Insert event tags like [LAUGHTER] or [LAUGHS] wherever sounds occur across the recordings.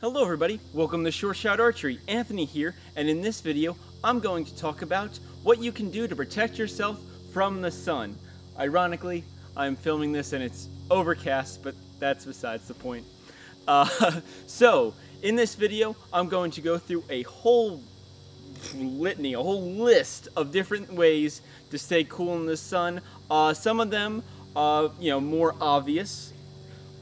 Hello everybody, welcome to Shore Shot Archery. Anthony here, and in this video, I'm going to talk about what you can do to protect yourself from the sun. Ironically, I'm filming this and it's overcast, but that's besides the point. Uh, [LAUGHS] so, in this video, I'm going to go through a whole litany, a whole list of different ways to stay cool in the sun. Uh, some of them, uh, you know, more obvious,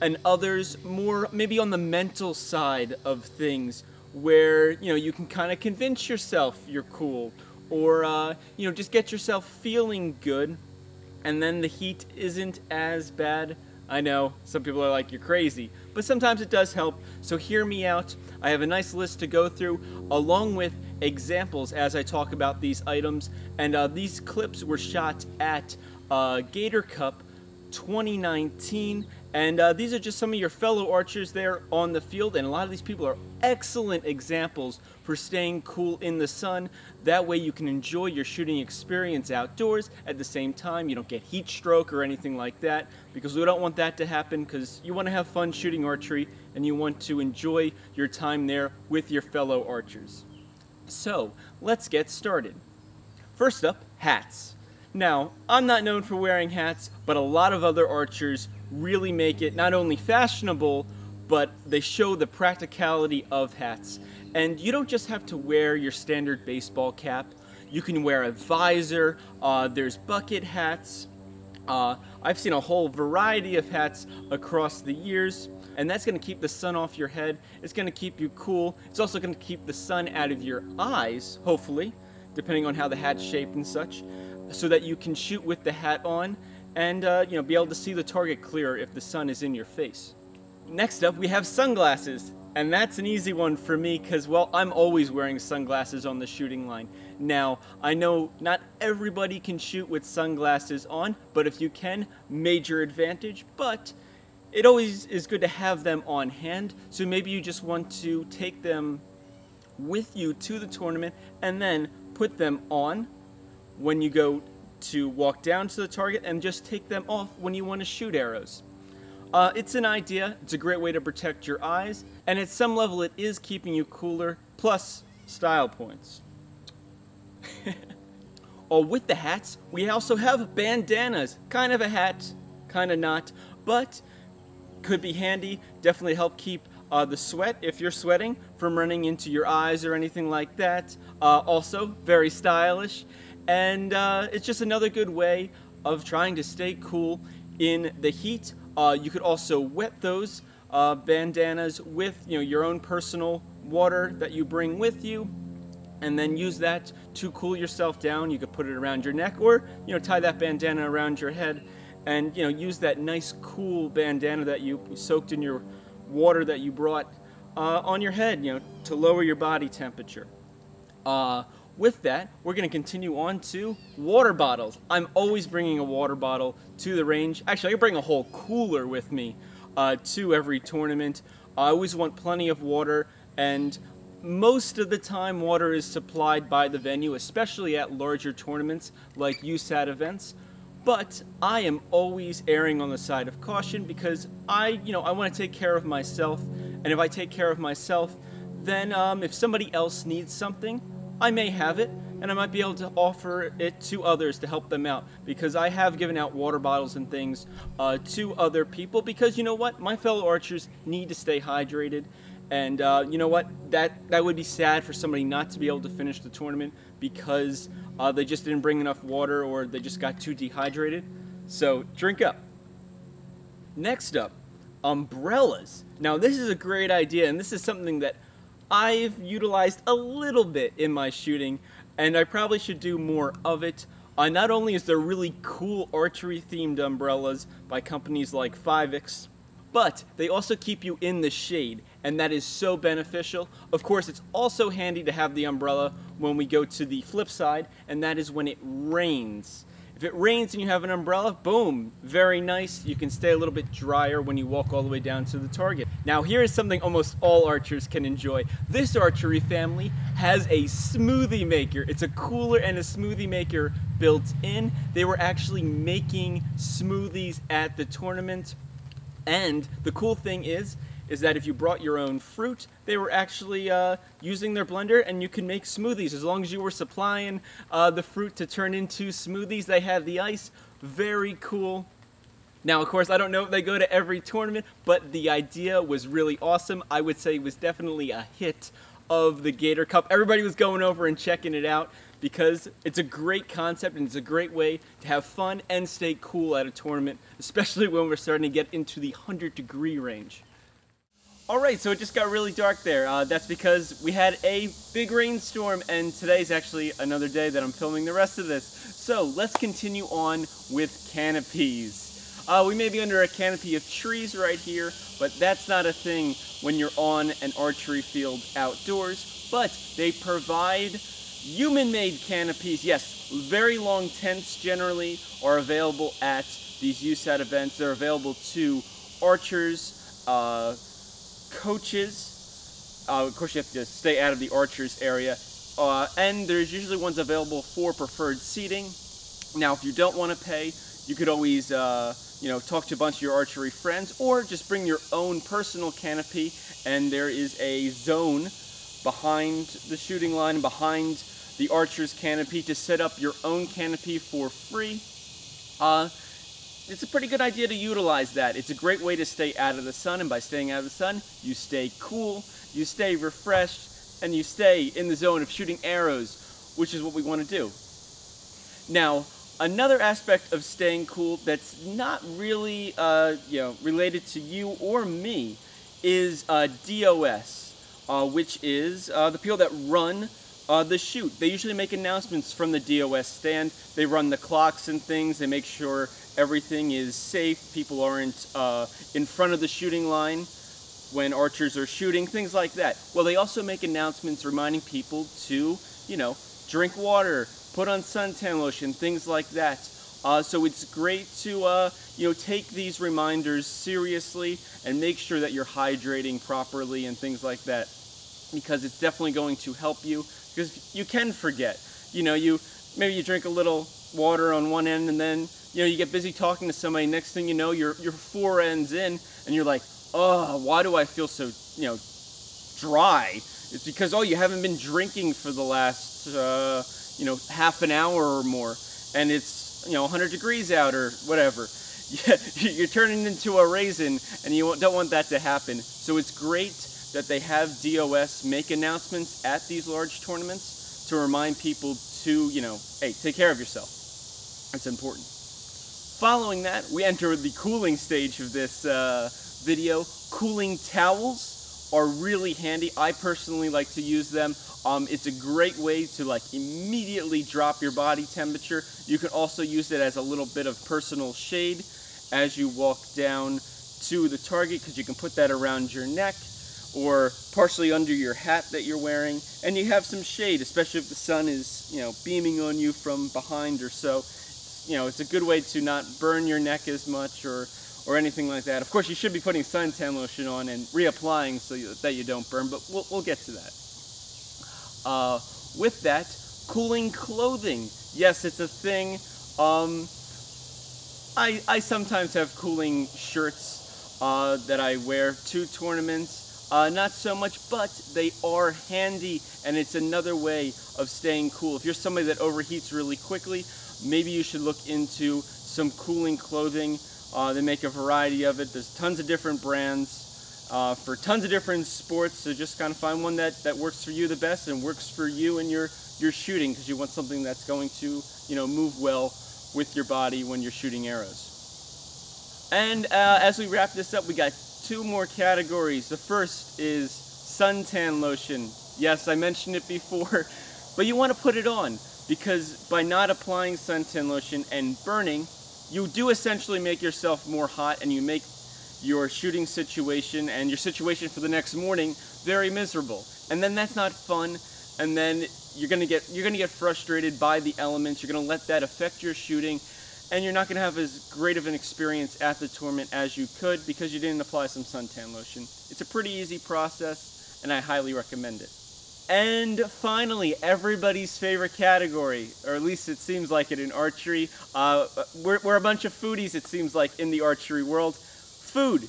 and others more maybe on the mental side of things where you know you can kind of convince yourself you're cool or uh, you know just get yourself feeling good and then the heat isn't as bad. I know some people are like you're crazy but sometimes it does help. So hear me out. I have a nice list to go through along with examples as i talk about these items. And uh, these clips were shot at uh, gator cup 2019 and uh, these are just some of your fellow archers there on the field, and a lot of these people are excellent examples for staying cool in the sun. That way you can enjoy your shooting experience outdoors. At the same time, you don't get heat stroke or anything like that, because we don't want that to happen, because you want to have fun shooting archery, and you want to enjoy your time there with your fellow archers. So, let's get started. First up, hats. Now, I'm not known for wearing hats, but a lot of other archers really make it not only fashionable, but they show the practicality of hats. And you don't just have to wear your standard baseball cap. You can wear a visor. Uh, there's bucket hats. Uh, I've seen a whole variety of hats across the years, and that's going to keep the sun off your head. It's going to keep you cool. It's also going to keep the sun out of your eyes, hopefully, depending on how the hat's shaped and such, so that you can shoot with the hat on and uh, you know be able to see the target clearer if the sun is in your face. Next up, we have sunglasses. And that's an easy one for me because, well, I'm always wearing sunglasses on the shooting line. Now, I know not everybody can shoot with sunglasses on, but if you can, major advantage. But it always is good to have them on hand, so maybe you just want to take them with you to the tournament and then put them on when you go to walk down to the target and just take them off when you want to shoot arrows. Uh, it's an idea, it's a great way to protect your eyes, and at some level it is keeping you cooler, plus style points. [LAUGHS] oh, with the hats, we also have bandanas. Kind of a hat, kind of not, but could be handy, definitely help keep uh, the sweat, if you're sweating, from running into your eyes or anything like that. Uh, also, very stylish and uh, it's just another good way of trying to stay cool in the heat. Uh, you could also wet those uh, bandanas with you know your own personal water that you bring with you and then use that to cool yourself down. You could put it around your neck or you know tie that bandana around your head and you know use that nice cool bandana that you soaked in your water that you brought uh, on your head you know to lower your body temperature. Uh, with that, we're going to continue on to water bottles. I'm always bringing a water bottle to the range. Actually, I bring a whole cooler with me uh, to every tournament. I always want plenty of water, and most of the time water is supplied by the venue, especially at larger tournaments like USAT events. But I am always erring on the side of caution because I, you know, I want to take care of myself, and if I take care of myself, then um, if somebody else needs something, I may have it, and I might be able to offer it to others to help them out because I have given out water bottles and things uh, to other people because you know what? My fellow archers need to stay hydrated. And uh, you know what? That that would be sad for somebody not to be able to finish the tournament because uh, they just didn't bring enough water or they just got too dehydrated. So drink up. Next up, umbrellas. Now this is a great idea, and this is something that I've utilized a little bit in my shooting, and I probably should do more of it. Uh, not only is there really cool archery themed umbrellas by companies like 5X, but they also keep you in the shade, and that is so beneficial. Of course, it's also handy to have the umbrella when we go to the flip side, and that is when it rains. If it rains and you have an umbrella, boom, very nice. You can stay a little bit drier when you walk all the way down to the target. Now here is something almost all archers can enjoy. This archery family has a smoothie maker. It's a cooler and a smoothie maker built in. They were actually making smoothies at the tournament. And the cool thing is, is that if you brought your own fruit, they were actually uh, using their blender and you can make smoothies. As long as you were supplying uh, the fruit to turn into smoothies, they had the ice. Very cool. Now, of course, I don't know if they go to every tournament, but the idea was really awesome. I would say it was definitely a hit of the Gator Cup. Everybody was going over and checking it out because it's a great concept and it's a great way to have fun and stay cool at a tournament, especially when we're starting to get into the 100 degree range. Alright, so it just got really dark there. Uh, that's because we had a big rainstorm and today's actually another day that I'm filming the rest of this. So let's continue on with canopies. Uh, we may be under a canopy of trees right here, but that's not a thing when you're on an archery field outdoors. But they provide human-made canopies. Yes, very long tents generally are available at these USAT events. They're available to archers, uh, coaches. Uh, of course, you have to stay out of the archers area. Uh, and there's usually ones available for preferred seating. Now, if you don't want to pay, you could always uh, you know, talk to a bunch of your archery friends or just bring your own personal canopy and there is a zone behind the shooting line, behind the archer's canopy to set up your own canopy for free. Uh, it's a pretty good idea to utilize that. It's a great way to stay out of the sun and by staying out of the sun, you stay cool, you stay refreshed, and you stay in the zone of shooting arrows, which is what we want to do. Now, Another aspect of staying cool that's not really uh, you know related to you or me is uh, DOS, uh, which is uh, the people that run uh, the shoot. They usually make announcements from the DOS stand. They run the clocks and things. They make sure everything is safe. People aren't uh, in front of the shooting line when archers are shooting, things like that. Well, they also make announcements reminding people to, you know, drink water, put on suntan lotion, things like that. Uh, so it's great to uh, you know take these reminders seriously and make sure that you're hydrating properly and things like that because it's definitely going to help you because you can forget. You know, you maybe you drink a little water on one end and then you know you get busy talking to somebody. Next thing you know, you're you're four ends in and you're like, oh, why do I feel so you know dry? It's because oh you haven't been drinking for the last. Uh, you know, half an hour or more, and it's, you know, 100 degrees out or whatever. [LAUGHS] You're turning into a raisin, and you don't want that to happen. So it's great that they have DOS make announcements at these large tournaments to remind people to, you know, hey, take care of yourself. It's important. Following that, we enter the cooling stage of this uh, video. Cooling towels are really handy. I personally like to use them um, it's a great way to like immediately drop your body temperature. You can also use it as a little bit of personal shade as you walk down to the target because you can put that around your neck or partially under your hat that you're wearing and you have some shade especially if the sun is you know beaming on you from behind or so you know it's a good way to not burn your neck as much or or anything like that of course you should be putting suntan lotion on and reapplying so that you don't burn but we'll, we'll get to that uh, with that, cooling clothing. Yes, it's a thing. Um, I, I sometimes have cooling shirts uh, that I wear to tournaments. Uh, not so much, but they are handy and it's another way of staying cool. If you're somebody that overheats really quickly, maybe you should look into some cooling clothing. Uh, they make a variety of it. There's tons of different brands uh, for tons of different sports. So just kind of find one that, that works for you the best and works for you and your, your shooting because you want something that's going to, you know, move well with your body when you're shooting arrows. And uh, as we wrap this up, we got two more categories. The first is suntan lotion. Yes, I mentioned it before, [LAUGHS] but you want to put it on because by not applying suntan lotion and burning, you do essentially make yourself more hot and you make your shooting situation and your situation for the next morning very miserable. And then that's not fun. And then you're gonna get you're gonna get frustrated by the elements. You're gonna let that affect your shooting, and you're not gonna have as great of an experience at the tournament as you could because you didn't apply some suntan lotion. It's a pretty easy process, and I highly recommend it. And finally, everybody's favorite category, or at least it seems like it in archery. Uh, we're, we're a bunch of foodies, it seems like, in the archery world food.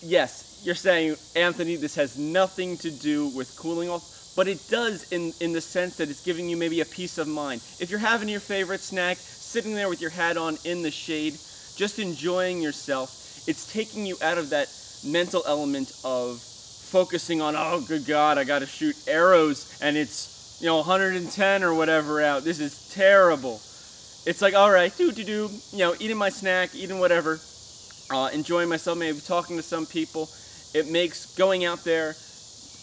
Yes, you're saying, Anthony, this has nothing to do with cooling off, but it does in, in the sense that it's giving you maybe a peace of mind. If you're having your favorite snack, sitting there with your hat on in the shade, just enjoying yourself, it's taking you out of that mental element of focusing on, oh, good God, I got to shoot arrows and it's, you know, 110 or whatever out. This is terrible. It's like, all right, do do do, you know, eating my snack, eating whatever, uh, enjoying myself, maybe talking to some people. It makes going out there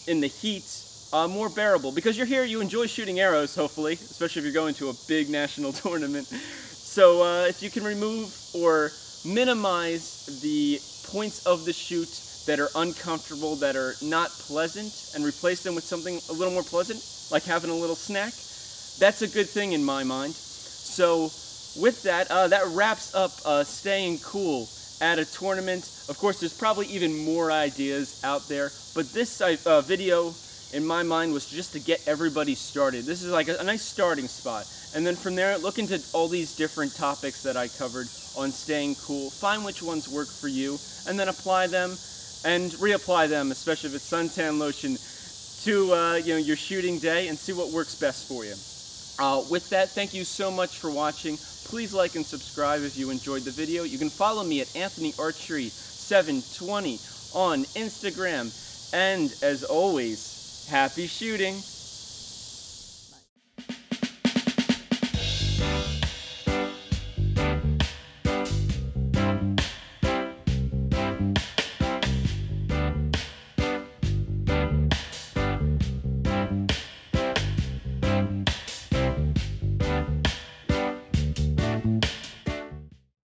in the heat uh, more bearable because you're here, you enjoy shooting arrows, hopefully, especially if you're going to a big [LAUGHS] national tournament. So uh, if you can remove or minimize the points of the shoot that are uncomfortable, that are not pleasant, and replace them with something a little more pleasant, like having a little snack, that's a good thing in my mind. So with that, uh, that wraps up uh, staying cool at a tournament. Of course, there's probably even more ideas out there, but this uh, video, in my mind, was just to get everybody started. This is like a, a nice starting spot. And then from there, look into all these different topics that I covered on staying cool, find which ones work for you, and then apply them and reapply them, especially if it's suntan lotion, to uh, you know your shooting day and see what works best for you. Uh, with that, thank you so much for watching. Please like and subscribe if you enjoyed the video. You can follow me at Anthony Archery 720 on Instagram. And as always, happy shooting!